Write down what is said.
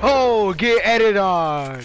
go! Get edited on!